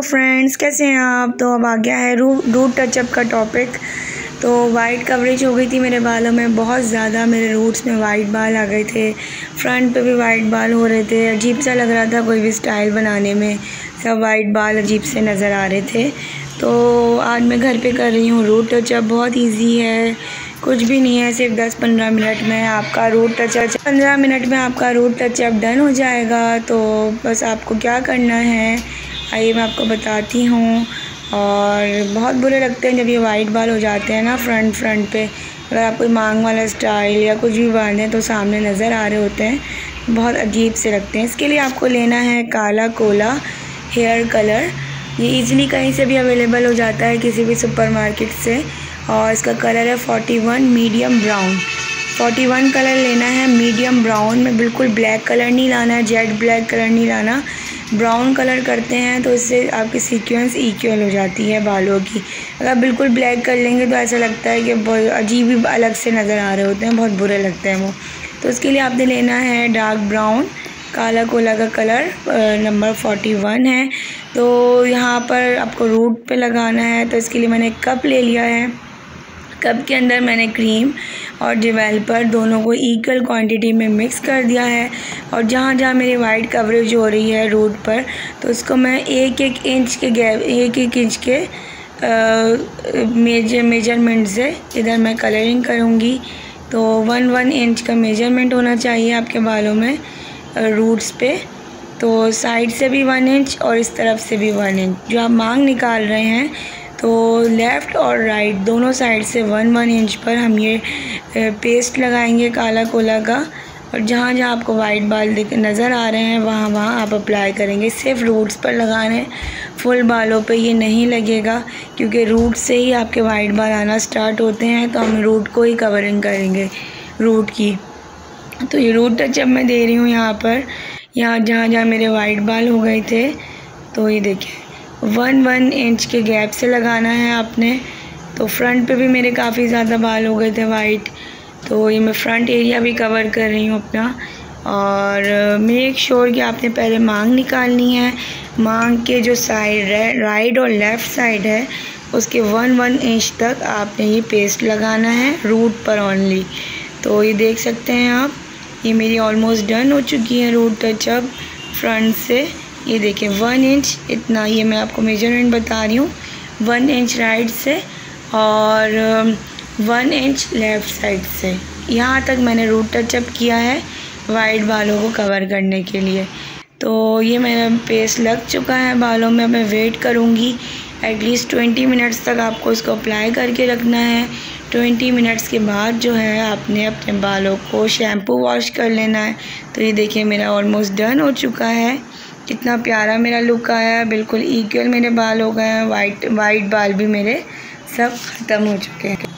Friends कैसे हैं आप? तो अब आ गया है रू रूट टचअप का टॉपिक तो वाइट कवरेज हो गई थी मेरे बालों में, बहुत ज़्यादा मेरे रूट्स में वाइट बाल आ गए थे. फ्रंट पे भी वाइट बाल हो रहे थे. अजीब सा लग रहा था कोई भी स्टाइल बनाने में. सब वाइट बाल अजीब से नज़र आ रहे थे. तो आज मैं घर पे कर रही हूँ रूट टचअप बहुत ईजी है. कुछ भी नहीं है, सिर्फ़ दस पंद्रह मिनट में आपका रूट टचअप पंद्रह मिनट में आपका रूट टचअप डन हो जाएगा. तो बस आपको क्या करना है? आइए मैं आपको बताती हूँ। और बहुत बुरे लगते हैं जब ये वाइट बाल हो जाते हैं ना फ्रंट फ्रंट पे। अगर आप कोई मांग वाला स्टाइल या कुछ भी बांधें तो सामने नज़र आ रहे होते हैं। बहुत अजीब से लगते हैं। इसके लिए आपको लेना है काला कोला हेयर कलर ये इजीली कहीं से भी अवेलेबल हो जाता है किसी भी सुपरमार्केट से। और इसका कलर है forty one medium brown forty one colour लेना है। मीडियम ब्राउन में बिल्कुल ब्लैक कलर नहीं लाना है। जेड ब्लैक कलर नहीं लाना। ब्राउन कलर करते हैं तो इससे आपकी सीक्वेंस इक्वल हो जाती है बालों की। अगर बिल्कुल ब्लैक कर लेंगे तो ऐसा लगता है कि बहुत अजीब ही अलग से नज़र आ रहे होते हैं, बहुत बुरे लगते हैं वो। तो उसके लिए आपने लेना है डार्क ब्राउन काला कोला का कलर नंबर फोर्टी वन है। तो यहाँ पर आपको रूट पे लगाना है तो इसके लिए मैंने कप ले लिया है। कप के अंदर मैंने क्रीम और डेवेलपर दोनों को इक्वल क्वांटिटी में मिक्स कर दिया है। और जहाँ जहाँ मेरी वाइट कवरेज हो रही है रूट पर तो उसको मैं एक एक इंच के गैप एक एक इंच के मेजर मेज़रमेंट से इधर मैं कलरिंग करूँगी। तो वन वन इंच का मेज़रमेंट होना चाहिए आपके बालों में रूट्स पे। तो साइड से भी वन इंच और इस तरफ़ से भी वन इंच जो आप मांग निकाल रहे हैं तो लेफ़्ट और राइट दोनों साइड से वन वन इंच पर हम ये पेस्ट लगाएँगे काला कोला का। और जहाँ जहाँ आपको वाइट बाल दिख, नज़र आ रहे हैं, वहाँ वहाँ आप अप्लाई करेंगे। सिर्फ़ रूट्स पर लगाने फुल बालों पे ये नहीं लगेगा, क्योंकि रूट से ही आपके वाइट बाल आना स्टार्ट होते हैं तो हम रूट को ही कवरिंग करेंगे रूट की। तो ये रूट टचअप मैं दे रही हूँ यहाँ पर। यहाँ जहाँ जहाँ मेरे वाइट बाल हो गए थे तो ये देखिए। वन वन इंच के गैप से लगाना है आपने। तो फ्रंट पे भी मेरे काफ़ी ज़्यादा बाल हो गए थे वाइट तो ये मैं फ्रंट एरिया भी कवर कर रही हूँ अपना। और मेक श्योर कि आपने पहले मांग निकालनी है। मांग के जो साइड राइट और लेफ़्ट साइड है, उसके वन वन इंच तक आपने ये पेस्ट लगाना है रूट पर ओनली तो ये देख सकते हैं आप, ये मेरी ऑलमोस्ट डन हो चुकी है रूट टचअप फ्रंट से। ये देखिए वन इंच इतना, ये मैं आपको मेज़रमेंट बता रही हूँ। वन इंच राइट से और वन इंच लेफ़्ट साइड से। यहाँ तक मैंने रूट टचअप किया है वाइट बालों को कवर करने के लिए। तो ये मेरा पेस्ट लग चुका है, बालों में मैं वेट करूँगी। एटलीस्ट ट्वेंटी मिनट्स तक आपको इसको अप्लाई करके रखना है। ट्वेंटी मिनट्स के बाद जो है, आपने अपने बालों को शैम्पू वॉश कर लेना है। तो ये देखिए, मेरा ऑलमोस्ट डन हो चुका है। कितना प्यारा मेरा लुक आया बिल्कुल इक्वल मेरे बाल हो गए हैं वाइट वाइट बाल भी मेरे सब ख़त्म हो चुके हैं।